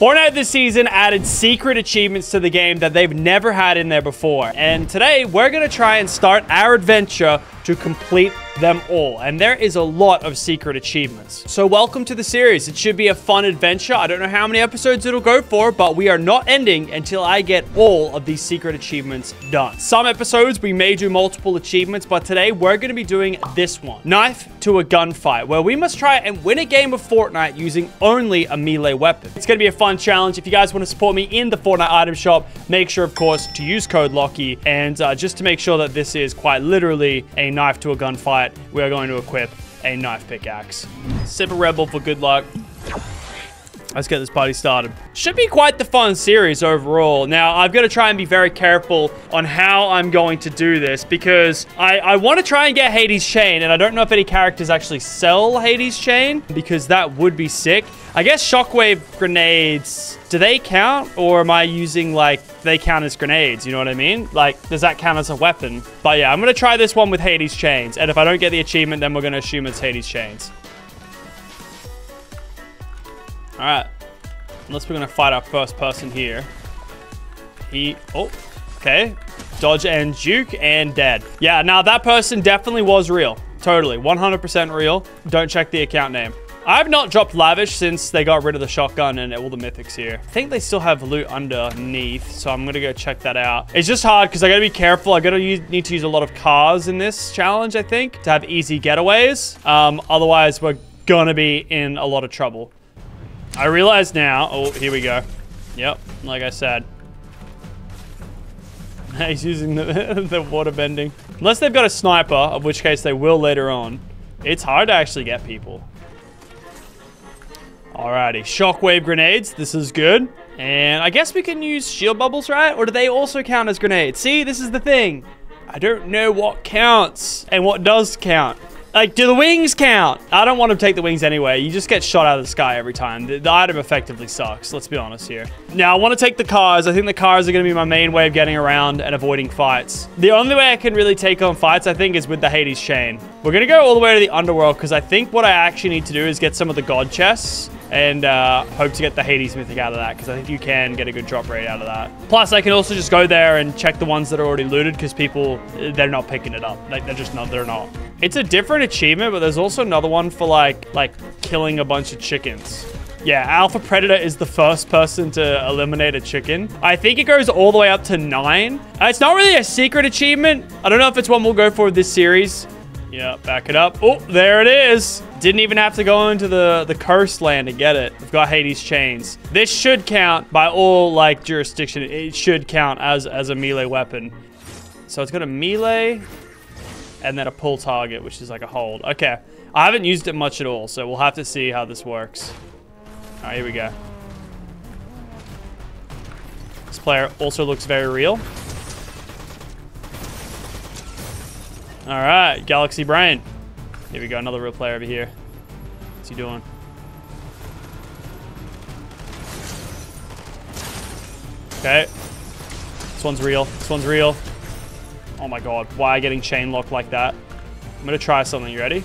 Fortnite this season added secret achievements to the game that they've never had in there before. And today, we're to try and start our adventure to complete them all. And there is a lot of secret achievements. So welcome to the series. It should be a fun adventure. I don't know how many episodes it'll go for, but we are not ending until I get all of these secret achievements done. Some episodes we may do multiple achievements, but today we're going to be doing this one. Knife to a gunfight, where we must try and win a game of Fortnite using only a melee weapon. It's going to be a fun challenge. If you guys want to support me in the Fortnite item shop, make sure, of course, to use code Lachy. And uh, just to make sure that this is quite literally a knife to a gunfight, we are going to equip a knife pickaxe. Sip a Rebel for good luck. Let's get this party started. Should be quite the fun series overall. Now, I've got to try and be very careful on how I'm going to do this because I, I want to try and get Hades Chain, and I don't know if any characters actually sell Hades Chain because that would be sick. I guess Shockwave Grenades, do they count? Or am I using, like, they count as grenades, you know what I mean? Like, does that count as a weapon? But yeah, I'm going to try this one with Hades Chains, and if I don't get the achievement, then we're going to assume it's Hades Chains. All right. Unless we're going to fight our first person here. He... Oh, okay. Dodge and juke and dead. Yeah, now that person definitely was real. Totally. 100% real. Don't check the account name. I've not dropped Lavish since they got rid of the shotgun and all the mythics here. I think they still have loot underneath, so I'm gonna go check that out. It's just hard because I gotta be careful. I gotta use, need to use a lot of cars in this challenge, I think, to have easy getaways. Um, otherwise, we're gonna be in a lot of trouble. I realize now. Oh, here we go. Yep, like I said. He's using the, the water bending. Unless they've got a sniper, of which case they will later on. It's hard to actually get people. Alrighty, shockwave grenades. This is good. And I guess we can use shield bubbles, right? Or do they also count as grenades? See, this is the thing. I don't know what counts and what does count. Like, do the wings count? I don't want to take the wings anyway. You just get shot out of the sky every time. The, the item effectively sucks. Let's be honest here. Now, I want to take the cars. I think the cars are going to be my main way of getting around and avoiding fights. The only way I can really take on fights, I think, is with the Hades chain. We're going to go all the way to the underworld because I think what I actually need to do is get some of the god chests and uh, hope to get the Hades Mythic out of that because I think you can get a good drop rate out of that. Plus, I can also just go there and check the ones that are already looted because people, they're not picking it up. Like, they're just not, they're not. It's a different achievement, but there's also another one for like, like killing a bunch of chickens. Yeah, Alpha Predator is the first person to eliminate a chicken. I think it goes all the way up to nine. Uh, it's not really a secret achievement. I don't know if it's one we'll go for this series. Yeah, back it up. Oh, there it is. Didn't even have to go into the, the cursed land to get it. We've got Hades chains. This should count by all like jurisdiction. It should count as, as a melee weapon. So it's got a melee and then a pull target, which is like a hold. Okay. I haven't used it much at all, so we'll have to see how this works. All right, here we go. This player also looks very real. All right, Galaxy Brain. Here we go, another real player over here. What's he doing? Okay. This one's real. This one's real. Oh my god, why getting chain locked like that? I'm gonna try something. You ready?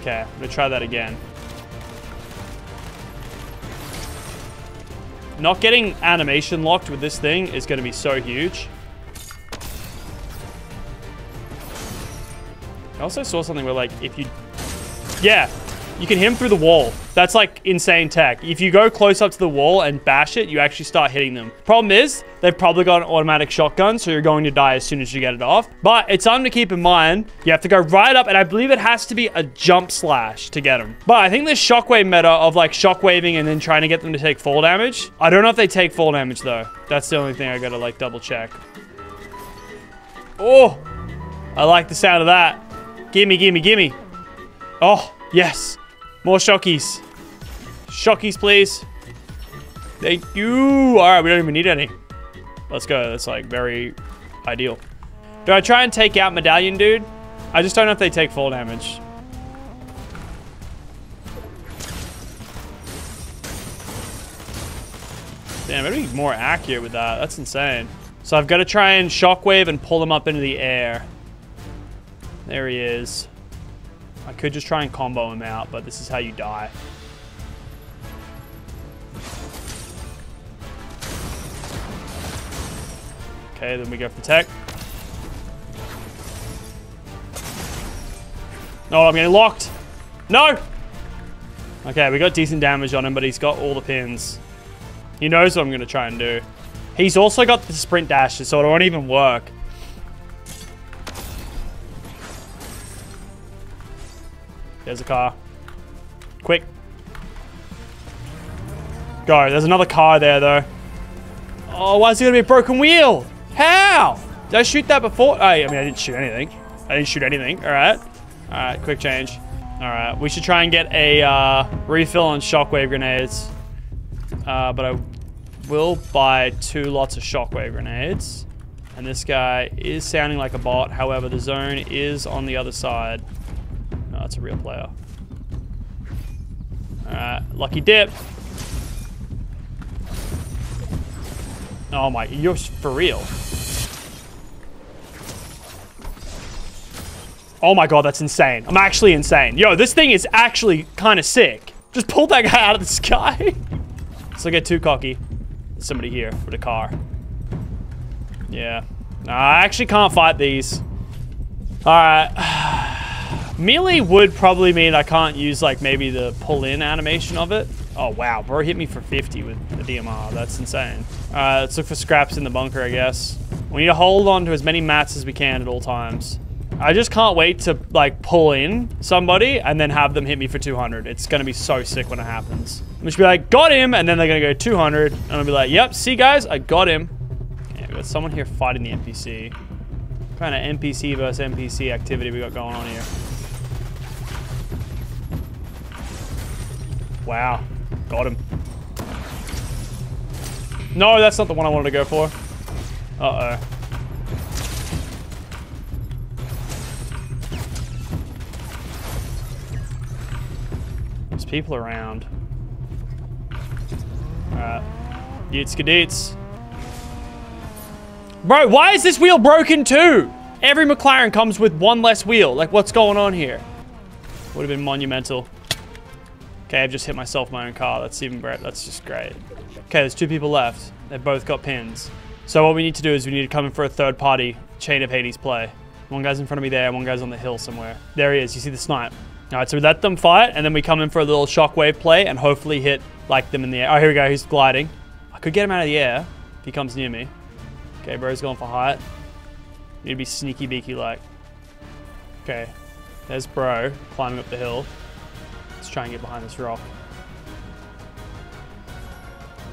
Okay, I'm gonna try that again. Not getting animation locked with this thing is going to be so huge. I also saw something where, like, if you... Yeah, you can hit him through the wall. That's, like, insane tech. If you go close up to the wall and bash it, you actually start hitting them. Problem is, they've probably got an automatic shotgun, so you're going to die as soon as you get it off. But it's something to keep in mind. You have to go right up, and I believe it has to be a jump slash to get them. But I think this shockwave meta of, like, shockwaving and then trying to get them to take fall damage. I don't know if they take fall damage, though. That's the only thing I gotta, like, double check. Oh! I like the sound of that. Gimme, gimme, gimme. Oh, yes. More shockies. Shockies, please. Thank you. All right, we don't even need any. Let's go. That's like very ideal. Do I try and take out Medallion Dude? I just don't know if they take full damage. Damn, maybe be more accurate with that. That's insane. So I've got to try and shockwave and pull him up into the air. There he is. I could just try and combo him out, but this is how you die. Okay, then we go for tech. Oh, I'm getting locked. No! Okay, we got decent damage on him, but he's got all the pins. He knows what I'm going to try and do. He's also got the sprint dashes, so it won't even work. There's a car. Quick. Go. There's another car there, though. Oh, why is it going to be a broken wheel? How? Did I shoot that before? Oh, I mean, I didn't shoot anything. I didn't shoot anything. All right. All right, quick change. All right, we should try and get a uh, refill on shockwave grenades. Uh, but I will buy two lots of shockwave grenades. And this guy is sounding like a bot. However, the zone is on the other side. That's a real player. Alright, lucky dip. Oh my, you're for real. Oh my god, that's insane. I'm actually insane. Yo, this thing is actually kind of sick. Just pulled that guy out of the sky. Let's get too cocky. There's somebody here with a car. Yeah. Nah, I actually can't fight these. Alright. Melee would probably mean I can't use, like, maybe the pull-in animation of it. Oh, wow. Bro hit me for 50 with the DMR. That's insane. Alright, let's look for scraps in the bunker, I guess. We need to hold on to as many mats as we can at all times. I just can't wait to like pull in somebody and then have them hit me for 200. It's going to be so sick when it happens. I'm just be like, got him. And then they're going to go 200. And I'll be like, yep, see guys, I got him. Yeah, we got someone here fighting the NPC. What kind of NPC versus NPC activity we got going on here. Wow, got him. No, that's not the one I wanted to go for. Uh-oh. There's people around. Alright. Yeets gadeets. Bro, why is this wheel broken too? Every McLaren comes with one less wheel. Like, what's going on here? Would have been monumental. Okay, I've just hit myself my own car. That's even great. That's just great. Okay, there's two people left. They've both got pins. So what we need to do is we need to come in for a third party Chain of Hades play. One guy's in front of me there, one guy's on the hill somewhere. There he is. You see the snipe. All right, so we let them fight, and then we come in for a little shockwave play and hopefully hit like them in the air. Oh, here we go. He's gliding. I could get him out of the air if he comes near me. Okay, bro's going for height. Need to be sneaky beaky like. Okay, there's bro climbing up the hill. Try and get behind this rock.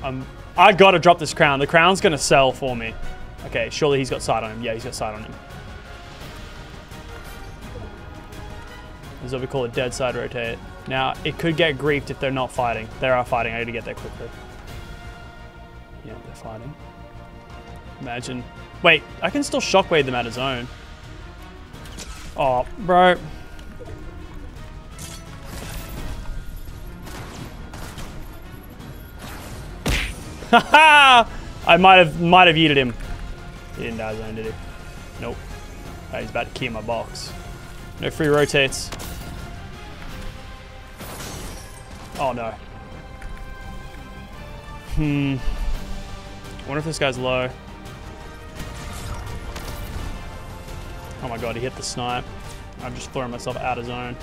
Um, I gotta drop this crown. The crown's gonna sell for me. Okay, surely he's got sight on him. Yeah, he's got sight on him. This is what we call a dead side rotate. Now, it could get griefed if they're not fighting. They are fighting. I need to get there quickly. Yeah, they're fighting. Imagine. Wait, I can still shockwave them out of zone. Oh, bro. I might have might have yeeted him. He didn't die zone, did he? Nope. Oh, he's about to key my box. No free rotates. Oh, no. Hmm. wonder if this guy's low. Oh my god, he hit the snipe. I'm just throwing myself out of zone.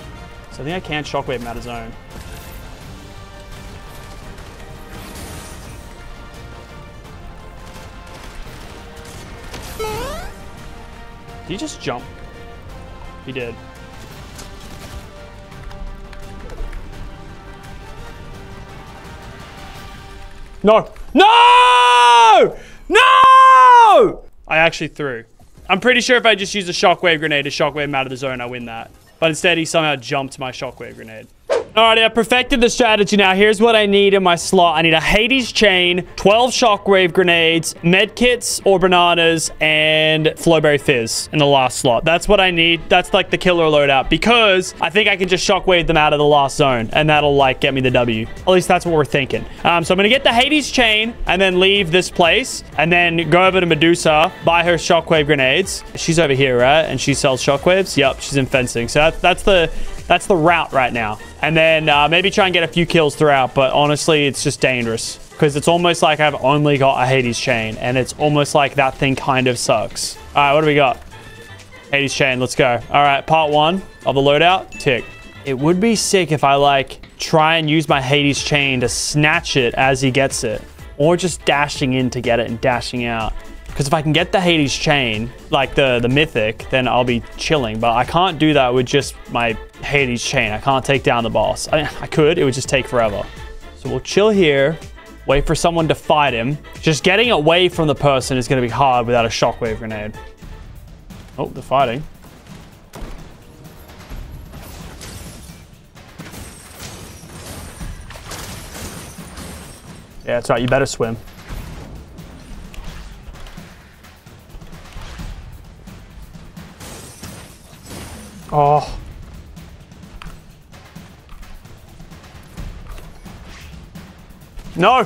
So I think I can shockwave him out of zone. Did he just jump? He did. No. No! No! I actually threw. I'm pretty sure if I just use a shockwave grenade to shockwave him out of the zone, I win that. But instead, he somehow jumped my shockwave grenade. Alrighty, I perfected the strategy now. Here's what I need in my slot. I need a Hades chain, 12 shockwave grenades, medkits or bananas, and flowberry fizz in the last slot. That's what I need. That's like the killer loadout because I think I can just shockwave them out of the last zone and that'll like get me the W. At least that's what we're thinking. Um, so I'm gonna get the Hades chain and then leave this place and then go over to Medusa, buy her shockwave grenades. She's over here, right? And she sells shockwaves. Yep, she's in fencing. So that, that's the That's the route right now. And then uh, maybe try and get a few kills throughout. But honestly, it's just dangerous. Because it's almost like I've only got a Hades chain. And it's almost like that thing kind of sucks. All right, what do we got? Hades chain, let's go. All right, part one of the loadout, tick. It would be sick if I like try and use my Hades chain to snatch it as he gets it. Or just dashing in to get it and dashing out. Because if I can get the Hades chain, like the, the mythic, then I'll be chilling. But I can't do that with just my Hades chain. I can't take down the boss. I, I could, it would just take forever. So we'll chill here, wait for someone to fight him. Just getting away from the person is going to be hard without a shockwave grenade. Oh, they're fighting. Yeah, that's right. You better swim. Oh. No!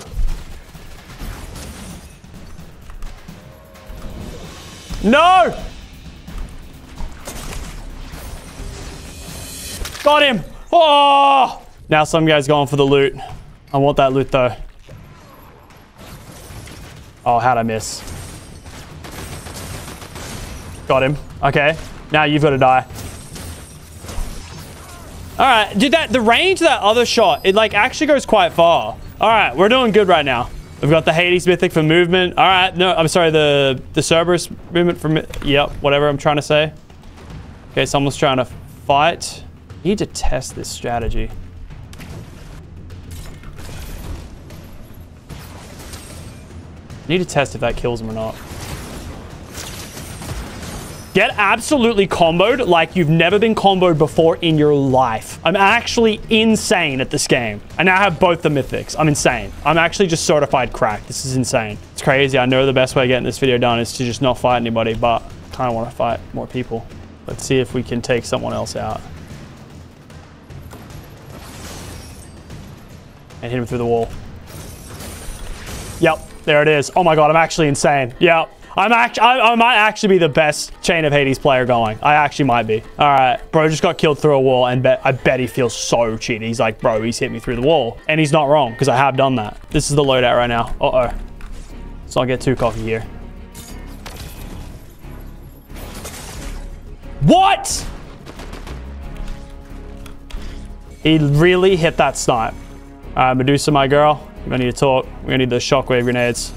No! Got him! Oh! Now some guy's going for the loot. I want that loot though. Oh, how'd I miss? Got him. Okay. Now you've got to die. All right, dude, that the range that other shot, it like actually goes quite far. All right, we're doing good right now. We've got the Hades Mythic for movement. All right, no, I'm sorry, the, the Cerberus movement for, yep, whatever I'm trying to say. Okay, someone's trying to fight. Need to test this strategy. Need to test if that kills him or not. Get absolutely comboed like you've never been comboed before in your life. I'm actually insane at this game. I now have both the mythics. I'm insane. I'm actually just certified crack. This is insane. It's crazy. I know the best way of getting this video done is to just not fight anybody, but I kind of want to fight more people. Let's see if we can take someone else out. And hit him through the wall. Yep, there it is. Oh my god, I'm actually insane. Yep. I'm actually, I, I, might actually be the best Chain of Hades player going. I actually might be. All right, bro just got killed through a wall and bet, I bet he feels so cheated. He's like, bro, he's hit me through the wall. And he's not wrong because I have done that. This is the loadout right now. Uh-oh. Let's not get too cocky here. What? He really hit that snipe. All right, Medusa, my girl. We're gonna need to talk. We're gonna need the shockwave grenades.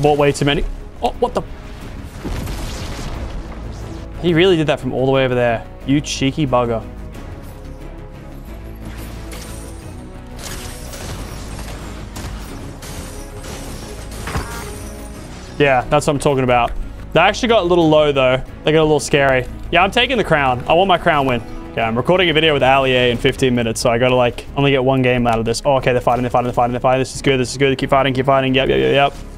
Bought way too many. Oh, what the? He really did that from all the way over there. You cheeky bugger. Yeah, that's what I'm talking about. They actually got a little low though. They got a little scary. Yeah, I'm taking the crown. I want my crown win. Okay, I'm recording a video with Ali A in 15 minutes, so I gotta like only get one game out of this. Oh, okay, they're fighting, they're fighting, they're fighting, they're fighting. This is good, this is good. Keep fighting, keep fighting. Yep, yep, yep, yep.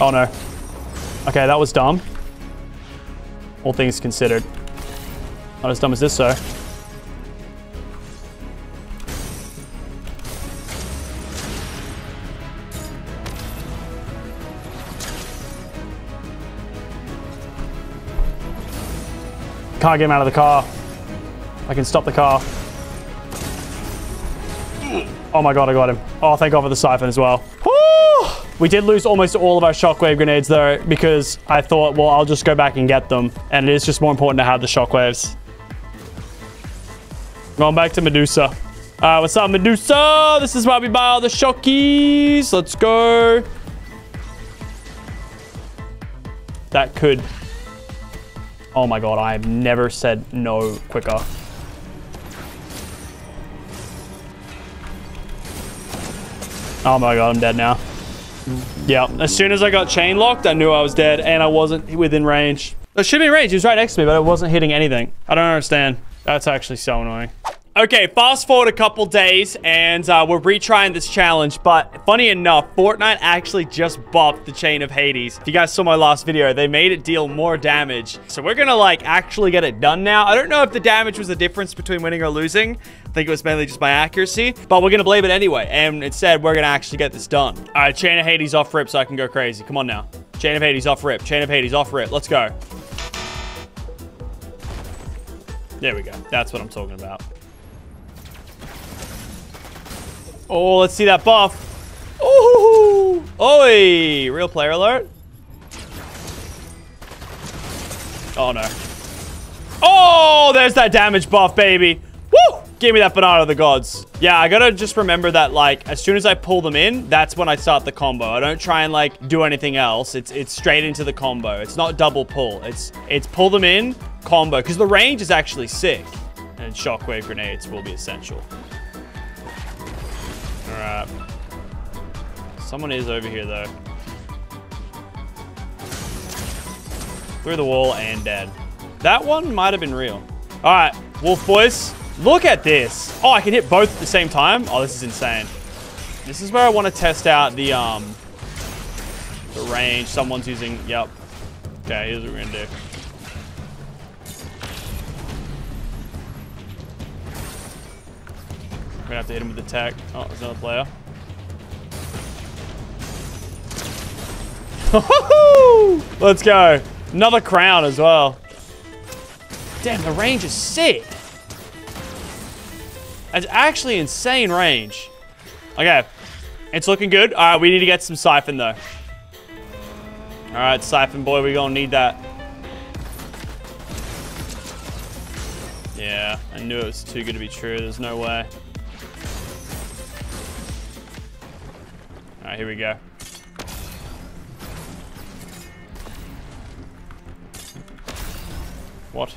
Oh no. Okay, that was dumb. All things considered. Not as dumb as this, sir. Can't get him out of the car. I can stop the car. Oh my god, I got him. Oh, thank god for the siphon as well. We did lose almost all of our shockwave grenades though, because I thought, well, I'll just go back and get them. And it is just more important to have the shockwaves. Going back to Medusa. Uh, what's up, Medusa? This is why we buy all the shockies. Let's go. That could... Oh my god, I have never said no quicker. Oh my god, I'm dead now. Yeah, as soon as I got chain locked, I knew I was dead and I wasn't within range. It should be in range. He was right next to me, but I wasn't hitting anything. I don't understand. That's actually so annoying. Okay, fast forward a couple days, and uh, we're retrying this challenge, but funny enough, Fortnite actually just buffed the Chain of Hades. If you guys saw my last video, they made it deal more damage. So we're gonna, like, actually get it done now. I don't know if the damage was the difference between winning or losing. I think it was mainly just my accuracy, but we're gonna blame it anyway, and instead, we're gonna actually get this done. All right, Chain of Hades off rip so I can go crazy. Come on now. Chain of Hades off rip. Chain of Hades off rip. Let's go. There we go. That's what I'm talking about. Oh, let's see that buff. Ooh! Oi! Real player alert. Oh, no. Oh, there's that damage buff, baby. Give me that banana of the gods. Yeah, I gotta just remember that, like, as soon as I pull them in, that's when I start the combo. I don't try and, like, do anything else. It's it's straight into the combo. It's not double pull. It's it's pull them in, combo. Because the range is actually sick. And shockwave grenades will be essential. Alright. Someone is over here, though. Through the wall and dead. That one might have been real. All right, Wolf Boys, look at this. Oh, I can hit both at the same time? Oh, this is insane. This is where I want to test out the, um, the range. Someone's using, yep. Okay, here's what we're to do. We're gonna have to hit him with the tech. Oh, there's another player. Let's go. Another crown as well. Damn, the range is sick. It's actually insane range. Okay. It's looking good. All right, we need to get some Siphon, though. All right, Siphon boy, we're going to need that. Yeah, I knew it was too good to be true. There's no way. All right, here we go. What?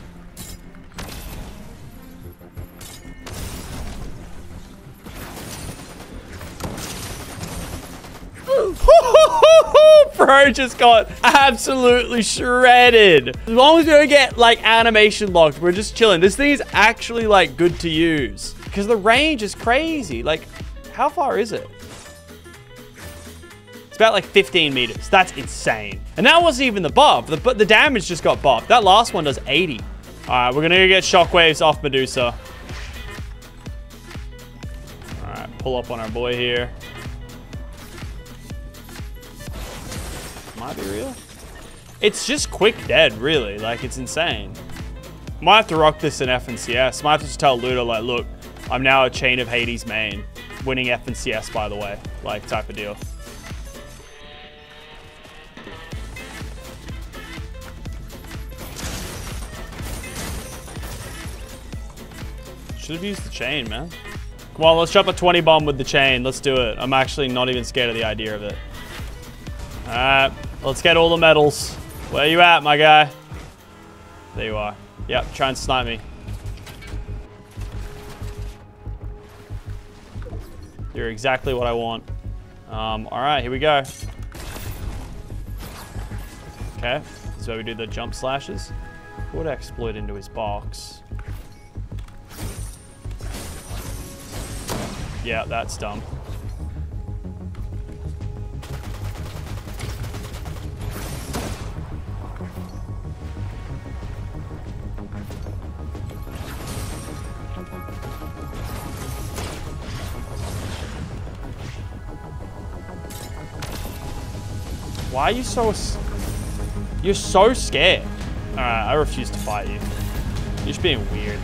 Bro just got absolutely shredded. As long as we don't get like animation locked, we're just chilling. This thing is actually like good to use because the range is crazy. Like, how far is it? It's about like 15 meters. That's insane. And that wasn't even the buff. The, but the damage just got buffed. That last one does 80. All right, we're gonna get shockwaves off Medusa. All right, pull up on our boy here. Might be real. It's just quick dead, really. Like, it's insane. Might have to rock this in FNCS. Might have to just tell Ludo, like, look, I'm now a Chain of Hades main. Winning FNCS, by the way. Like, type of deal. Should have used the chain, man. Come on, let's drop a 20 bomb with the chain. Let's do it. I'm actually not even scared of the idea of it. Alright, let's get all the medals. Where you at, my guy? There you are. Yep, try and snipe me. You're exactly what I want. Um, Alright, here we go. Okay, this is where we do the jump slashes. Would exploit into his box. Yeah, that's dumb. Why are you so... You're so scared. Alright, I refuse to fight you. You're just being weird.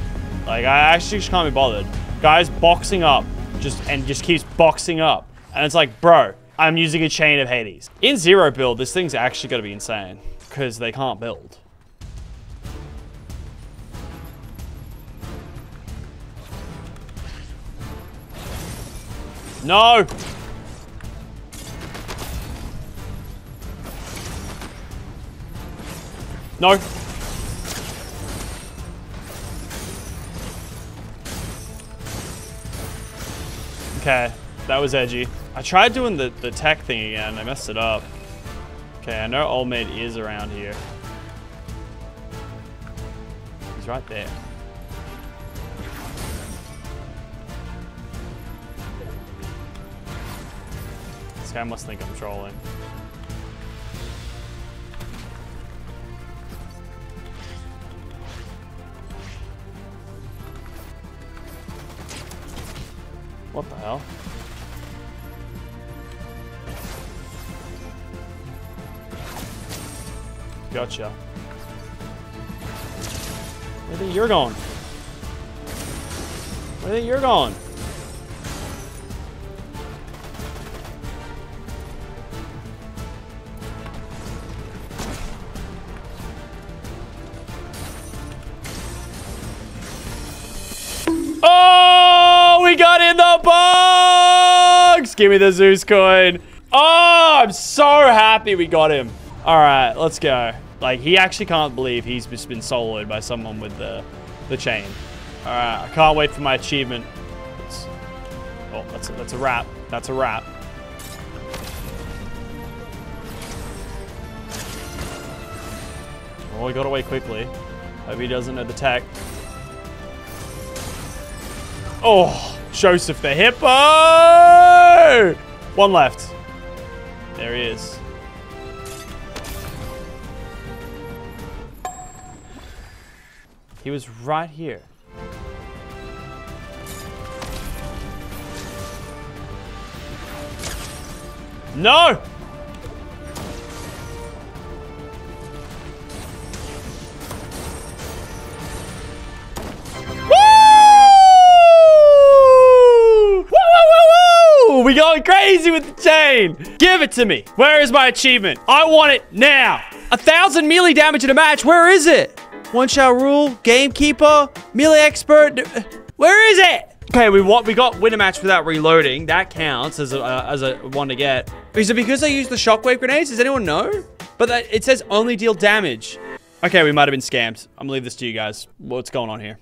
Like, I actually just can't be bothered. Guy's boxing up just and just keeps boxing up. And it's like, bro, I'm using a chain of Hades. In zero build, this thing's actually going to be insane because they can't build. No! No. Okay, that was edgy. I tried doing the, the tech thing again. I messed it up. Okay, I know Old Maid is around here. He's right there. This guy must think I'm trolling. What the hell? Gotcha. Where do you think you're going? Where do you think you're going? Give me the Zeus coin. Oh, I'm so happy we got him. All right, let's go. Like, he actually can't believe he's just been soloed by someone with the, the chain. All right, I can't wait for my achievement. It's, oh, that's a, that's a wrap. That's a wrap. Oh, he got away quickly. Hope he doesn't know the tech. Oh, Joseph the Hippo! One left. There he is. He was right here. No! Going crazy with the chain. Give it to me. Where is my achievement? I want it now. A thousand melee damage in a match. Where is it? One shall rule. Gamekeeper. Melee expert. Where is it? Okay, we want we got win a match without reloading. That counts as a uh, as a one to get. Is it because I used the shockwave grenades? Does anyone know? But that, it says only deal damage. Okay, we might have been scammed. I'm gonna leave this to you guys. What's going on here?